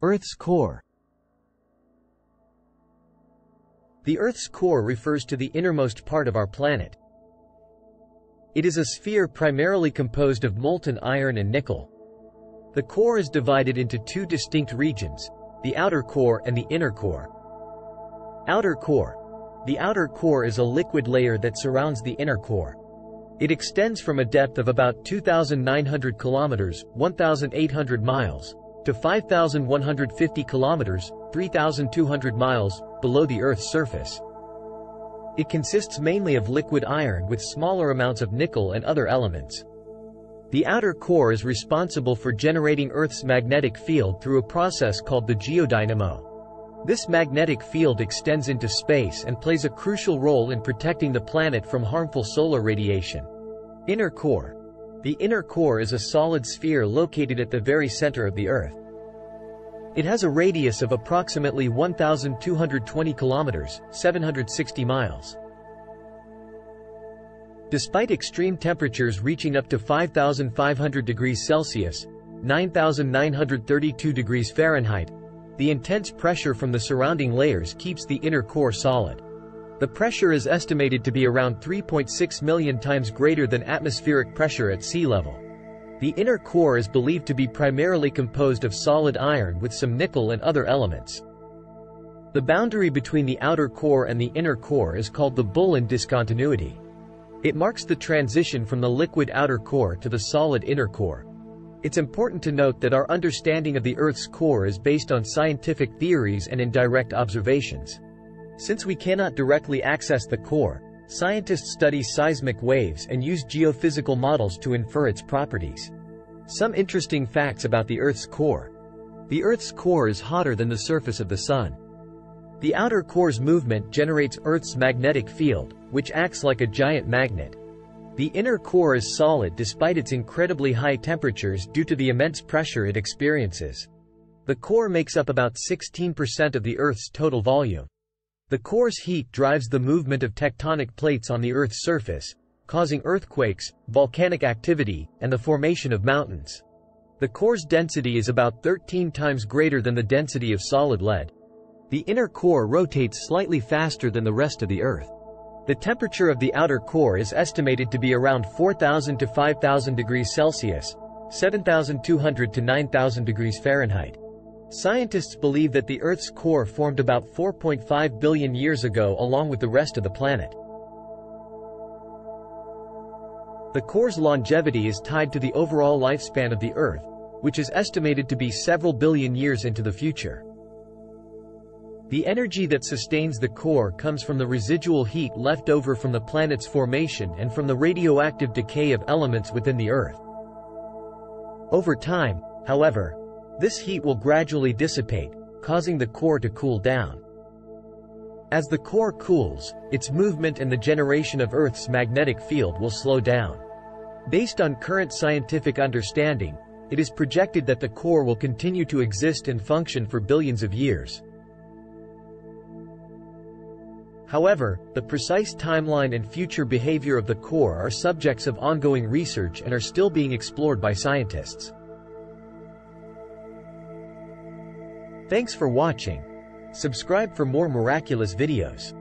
Earth's core The Earth's core refers to the innermost part of our planet. It is a sphere primarily composed of molten iron and nickel. The core is divided into two distinct regions, the outer core and the inner core. Outer core. The outer core is a liquid layer that surrounds the inner core. It extends from a depth of about 2,900 kilometers, 1,800 miles, to 5,150 kilometers, 3,200 miles, below the Earth's surface. It consists mainly of liquid iron with smaller amounts of nickel and other elements. The outer core is responsible for generating Earth's magnetic field through a process called the geodynamo. This magnetic field extends into space and plays a crucial role in protecting the planet from harmful solar radiation. Inner core. The inner core is a solid sphere located at the very center of the Earth. It has a radius of approximately 1,220 kilometers, 760 miles. Despite extreme temperatures reaching up to 5,500 degrees Celsius, 9,932 degrees Fahrenheit, the intense pressure from the surrounding layers keeps the inner core solid. The pressure is estimated to be around 3.6 million times greater than atmospheric pressure at sea level. The inner core is believed to be primarily composed of solid iron with some nickel and other elements. The boundary between the outer core and the inner core is called the Bullen discontinuity. It marks the transition from the liquid outer core to the solid inner core. It's important to note that our understanding of the Earth's core is based on scientific theories and indirect observations. Since we cannot directly access the core, scientists study seismic waves and use geophysical models to infer its properties. Some interesting facts about the Earth's core. The Earth's core is hotter than the surface of the Sun. The outer core's movement generates Earth's magnetic field, which acts like a giant magnet. The inner core is solid despite its incredibly high temperatures due to the immense pressure it experiences. The core makes up about 16% of the Earth's total volume. The core's heat drives the movement of tectonic plates on the Earth's surface, causing earthquakes, volcanic activity, and the formation of mountains. The core's density is about 13 times greater than the density of solid lead. The inner core rotates slightly faster than the rest of the Earth. The temperature of the outer core is estimated to be around 4,000 to 5,000 degrees Celsius, 7,200 to 9,000 degrees Fahrenheit. Scientists believe that the Earth's core formed about 4.5 billion years ago along with the rest of the planet. The core's longevity is tied to the overall lifespan of the Earth, which is estimated to be several billion years into the future. The energy that sustains the core comes from the residual heat left over from the planet's formation and from the radioactive decay of elements within the Earth. Over time, however, this heat will gradually dissipate, causing the core to cool down. As the core cools, its movement and the generation of Earth's magnetic field will slow down. Based on current scientific understanding, it is projected that the core will continue to exist and function for billions of years. However, the precise timeline and future behavior of the core are subjects of ongoing research and are still being explored by scientists. Thanks for watching. Subscribe for more miraculous videos.